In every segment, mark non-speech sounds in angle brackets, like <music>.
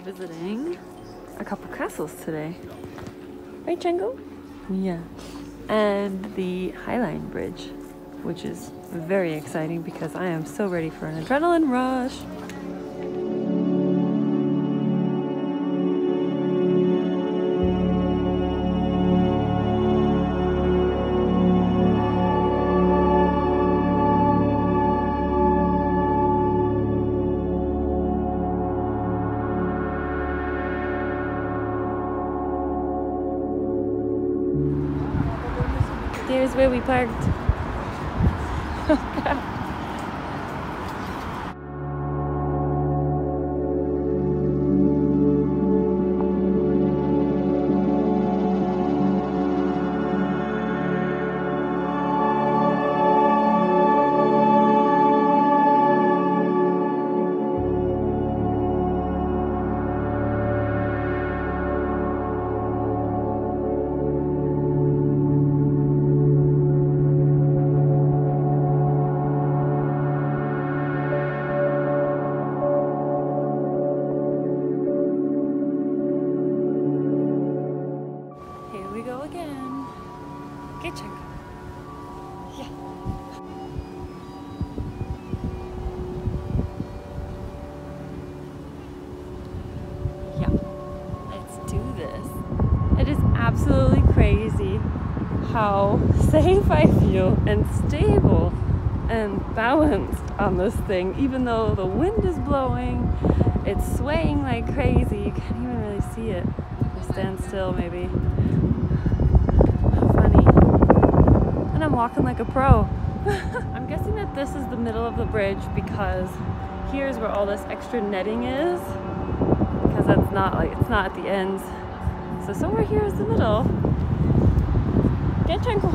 visiting a couple castles today. Right, Django? Yeah. And the Highline Bridge, which is very exciting because I am so ready for an adrenaline rush. Where we parked. <laughs> crazy how <laughs> safe I feel and stable and balanced on this thing, even though the wind is blowing, it's swaying like crazy. You can't even really see it. Or stand still, maybe. Funny. And I'm walking like a pro. <laughs> I'm guessing that this is the middle of the bridge because here's where all this extra netting is. Because that's not like, it's not at the ends. So somewhere here is the middle. Get Django.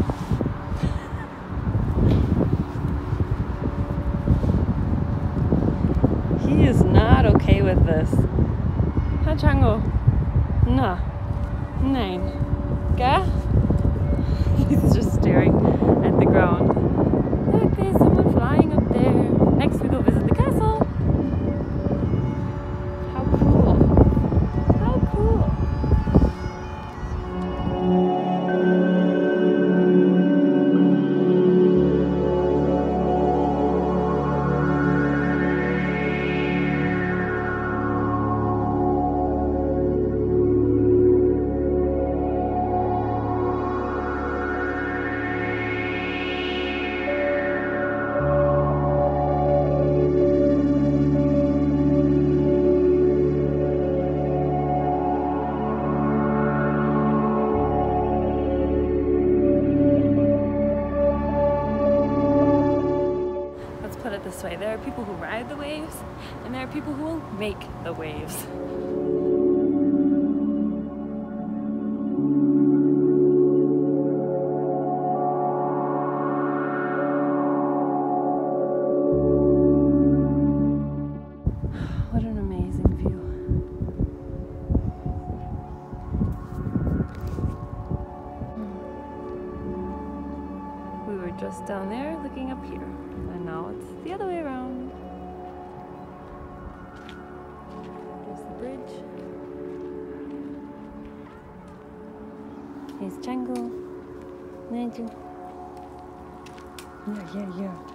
He is not okay with this. Ha Django. No. Nein. Gell? He's just staring at the ground. Look, there's someone flying up there. Next we go visit way there are people who ride the waves, and there are people who will make the waves. Just down there looking up here, and now it's the other way around. There's the bridge. Here's Django. Nigel. Yeah, yeah, yeah.